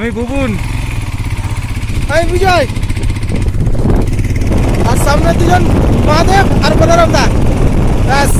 আমি বুবুন আমি বিজয়। আর সামনে দুজন মহাদেব আর বলরাম দা। ব্যাস।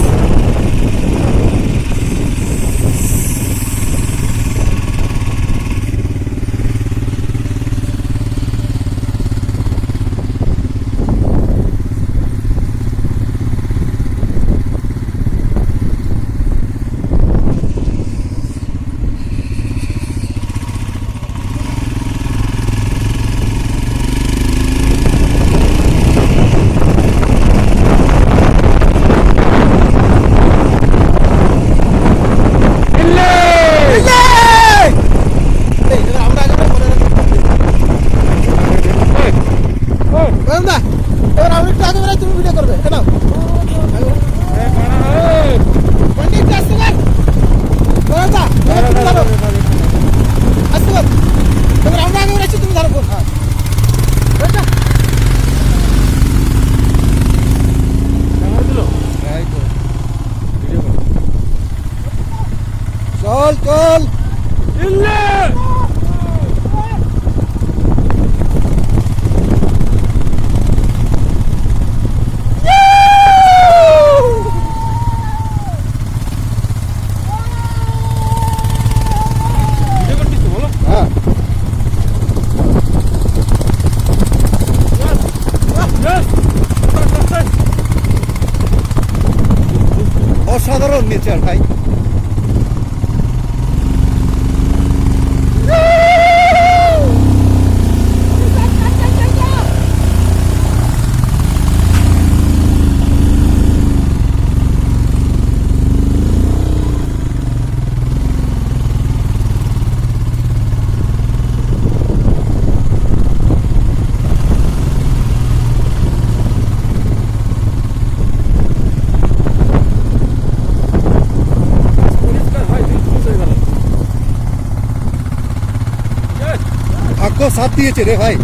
সাথ দিয়েছে রে ভাই।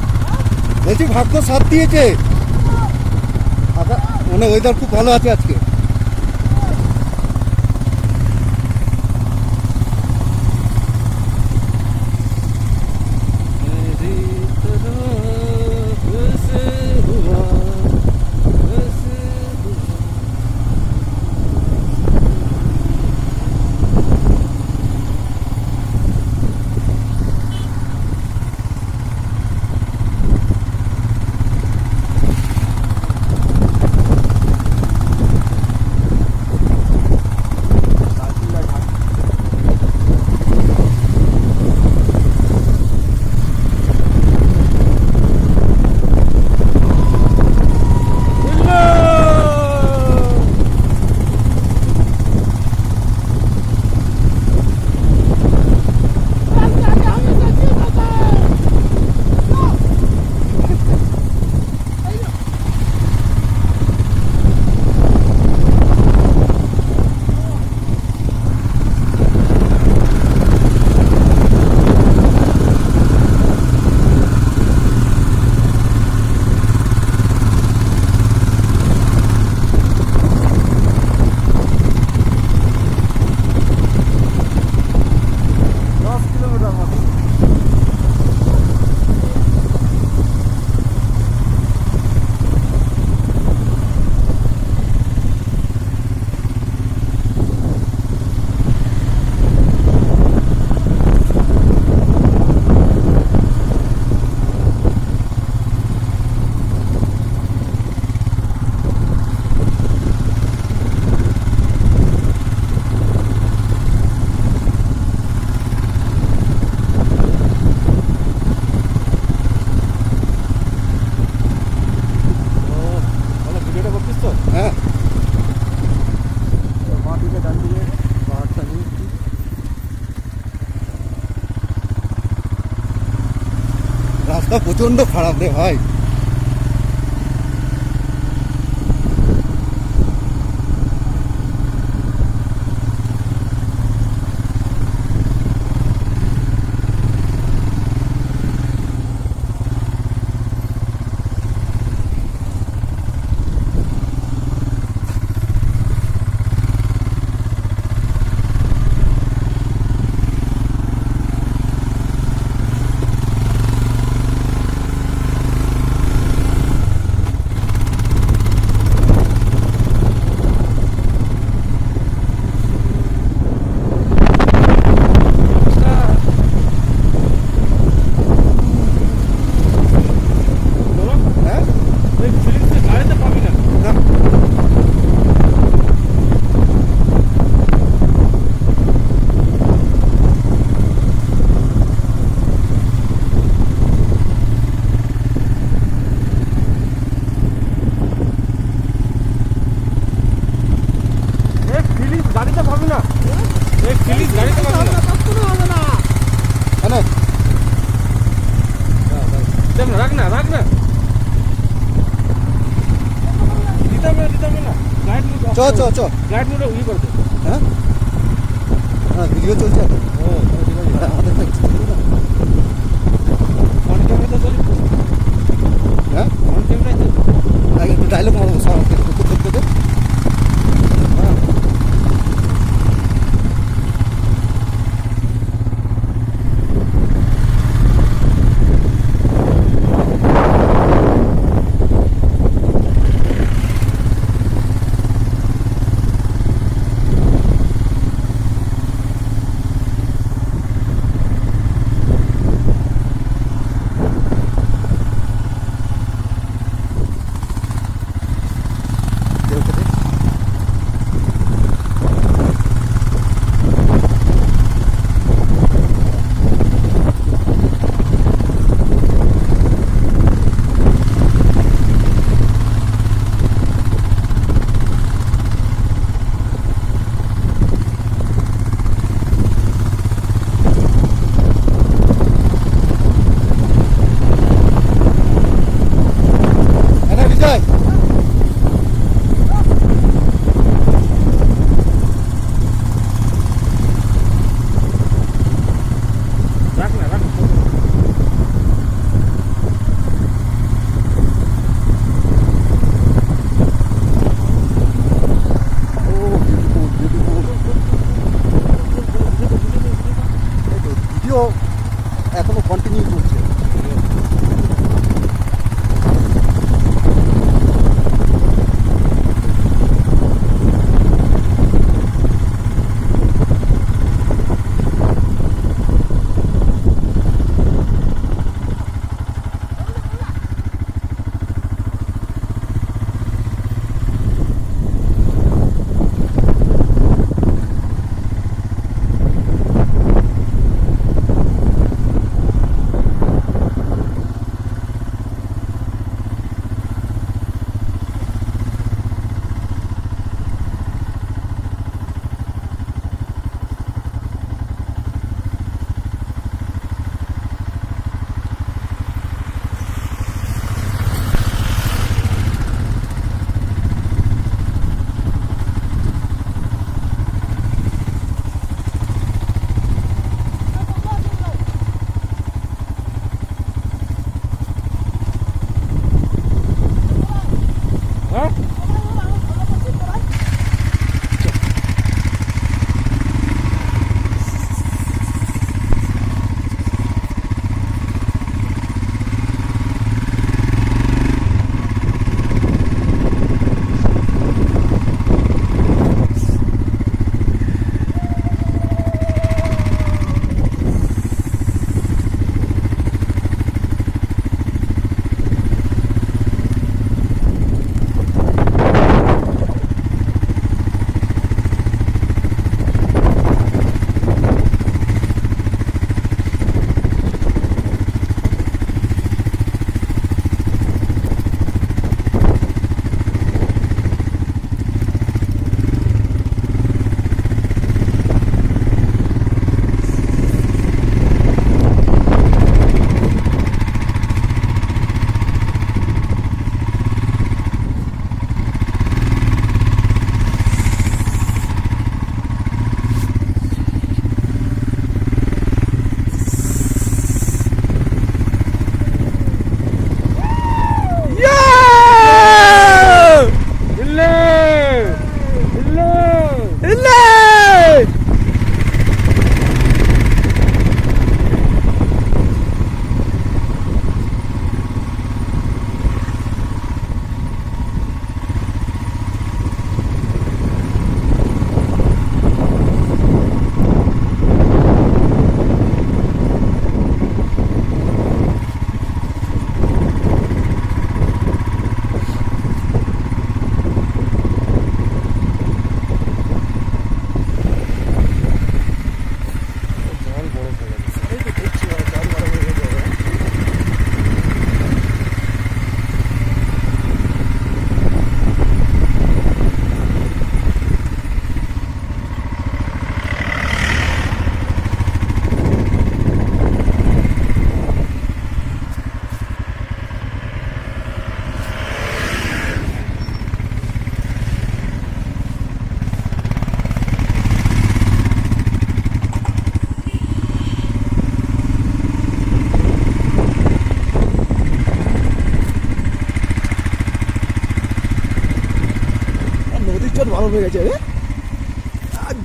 বলছি ভাগ্য সাথ দিয়েছে। আচ্ছা, মানে ওয়েদার খুব ভালো আছে আজকে। রাস্তা প্রচণ্ড খারাপ রে ভাই। চ চ চ গাইড মুডে উই করে দে হ্যাঁ হ্যাঁ ভিডিও চলছে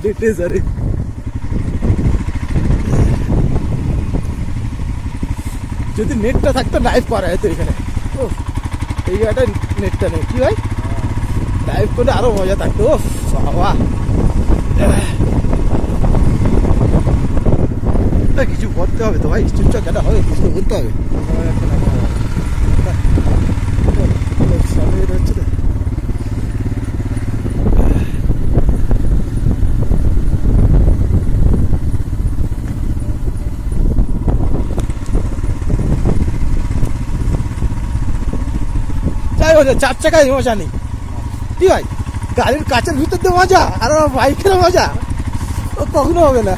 ডেটে সারে। যদি নেটটা থাকতো লাইভ করা যেত এখানে। ও এই জায়গাটা নেটটা নেই। কি ভাই? লাইভ করলে আরও মজা থাকতো। বাবা। কিছু করতে হবে তো ভাই, চুপচাপ কেন হবে কিছু তো বলতে হবে সামনে যেটা হচ্ছে তো চার চাকায় মজা নেই। কি হয় গাড়ির কাছের ভিতর দিয়ে মজা, আর বাইকের মজা? কখনো হবে না।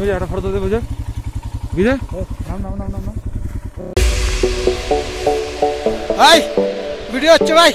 বিজয় একটা ফটো দে বিজয় বিজয় ভিডিও হচ্ছে ভাই।